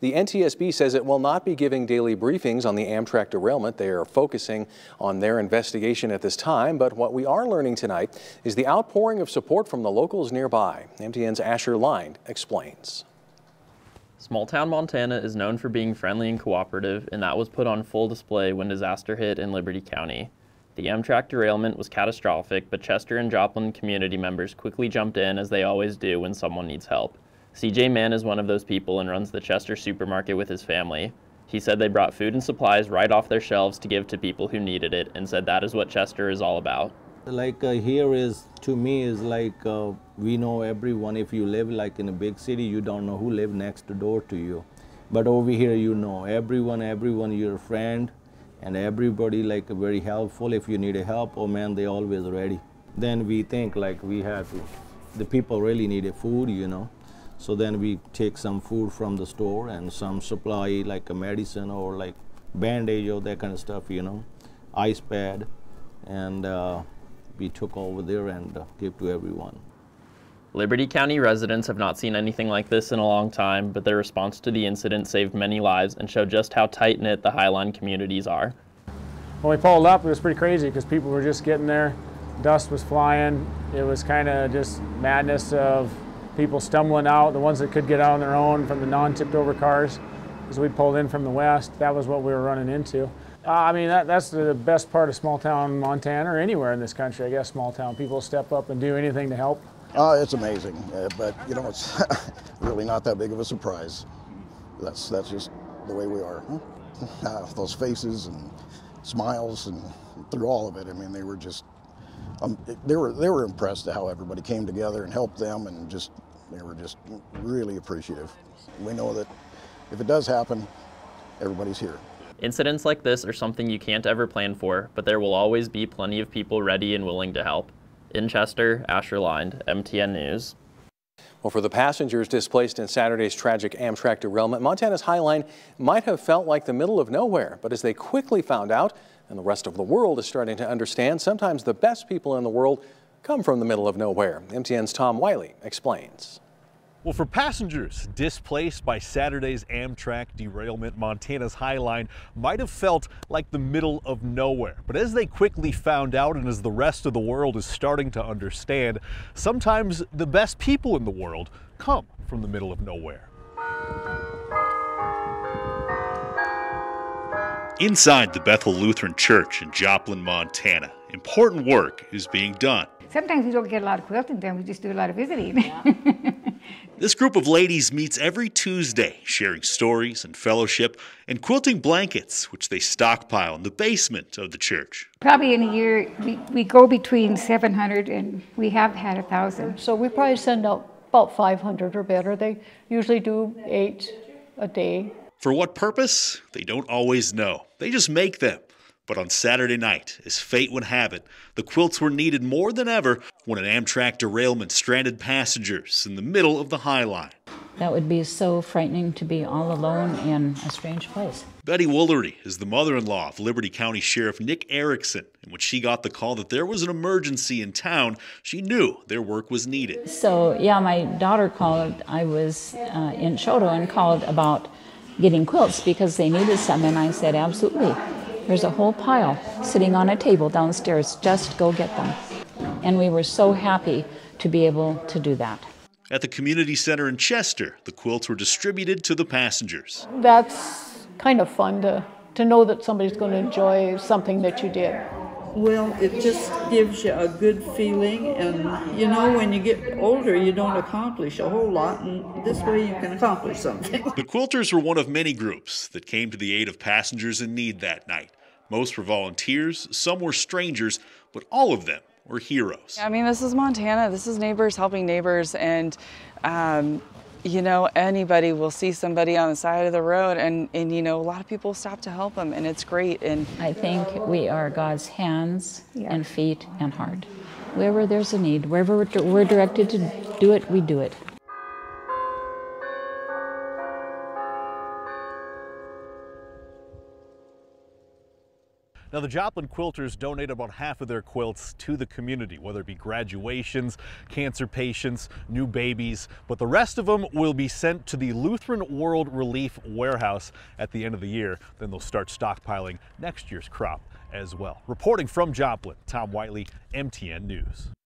The NTSB says it will not be giving daily briefings on the Amtrak derailment. They are focusing on their investigation at this time, but what we are learning tonight is the outpouring of support from the locals nearby. MTN's Asher Lind explains. Small town Montana is known for being friendly and cooperative, and that was put on full display when disaster hit in Liberty County. The Amtrak derailment was catastrophic, but Chester and Joplin community members quickly jumped in as they always do when someone needs help. CJ Mann is one of those people and runs the Chester supermarket with his family. He said they brought food and supplies right off their shelves to give to people who needed it and said that is what Chester is all about. Like uh, here is, to me, is like uh, we know everyone. If you live like in a big city, you don't know who live next door to you. But over here, you know everyone, everyone, your friend, and everybody like very helpful. If you need a help, oh man, they always ready. Then we think like we have to, the people really need a food, you know. So then we take some food from the store and some supply like a medicine or like bandage or that kind of stuff, you know, ice pad, and uh, we took over there and uh, gave to everyone. Liberty County residents have not seen anything like this in a long time, but their response to the incident saved many lives and showed just how tight-knit the Hi-Line communities are. When we pulled up, it was pretty crazy because people were just getting there. Dust was flying. It was kind of just madness of people stumbling out, the ones that could get out on their own from the non-tipped over cars. As we pulled in from the west, that was what we were running into. Uh, I mean, that, that's the best part of small town Montana or anywhere in this country, I guess, small town. People step up and do anything to help. Uh, it's amazing, uh, but you know, it's really not that big of a surprise. That's, that's just the way we are. Uh, those faces and smiles and through all of it, I mean, they were just, um, they, were, they were impressed at how everybody came together and helped them and just, they were just really appreciative. We know that if it does happen, everybody's here. Incidents like this are something you can't ever plan for, but there will always be plenty of people ready and willing to help. In Chester, Asher Lind, MTN News. Well, for the passengers displaced in Saturday's tragic Amtrak derailment, Montana's Hi-Line might have felt like the middle of nowhere, but as they quickly found out, and the rest of the world is starting to understand, sometimes the best people in the world come from the middle of nowhere. MTN's Tom Wiley explains. Well, for passengers displaced by Saturday's Amtrak derailment, Montana's Hi-Line might have felt like the middle of nowhere. But as they quickly found out and as the rest of the world is starting to understand, sometimes the best people in the world come from the middle of nowhere. Inside the Bethel Lutheran Church in Joplin, Montana, important work is being done. Sometimes we don't get a lot of quilting done, we just do a lot of visiting. Yeah. This group of ladies meets every Tuesday, sharing stories and fellowship and quilting blankets, which they stockpile in the basement of the church. Probably in a year, we, we go between 700 and we have had a thousand. So we probably send out about 500 or better. They usually do eight a day. For what purpose? They don't always know. They just make them. But on Saturday night, as fate would have it, the quilts were needed more than ever when an Amtrak derailment stranded passengers in the middle of the Hi-Line. That would be so frightening to be all alone in a strange place. Betty Woolery is the mother in law of Liberty County Sheriff Nick Erickson. And when she got the call that there was an emergency in town, she knew their work was needed. So, yeah, my daughter called. I was uh, in Choteau and called about getting quilts because they needed some. And I said, absolutely. There's a whole pile sitting on a table downstairs. Just go get them. And we were so happy to be able to do that. At the community center in Chester, the quilts were distributed to the passengers. That's kind of fun to, to know that somebody's going to enjoy something that you did. Well, it just gives you a good feeling, and you know, when you get older, you don't accomplish a whole lot, and this way you can accomplish something. The Quilters were one of many groups that came to the aid of passengers in need that night. Most were volunteers, some were strangers, but all of them were heroes. I mean, this is Montana. This is neighbors helping neighbors, and um, you know, anybody will see somebody on the side of the road and, and you know, a lot of people stop to help them and it's great. And I think we are God's hands yeah. and feet and heart. Wherever there's a need, wherever we're directed to do it, we do it. Now, the Joplin Quilters donate about half of their quilts to the community, whether it be graduations, cancer patients, new babies, but the rest of them will be sent to the Lutheran World Relief Warehouse at the end of the year. Then they'll start stockpiling next year's crop as well. Reporting from Joplin, Tom Whiteley, MTN News.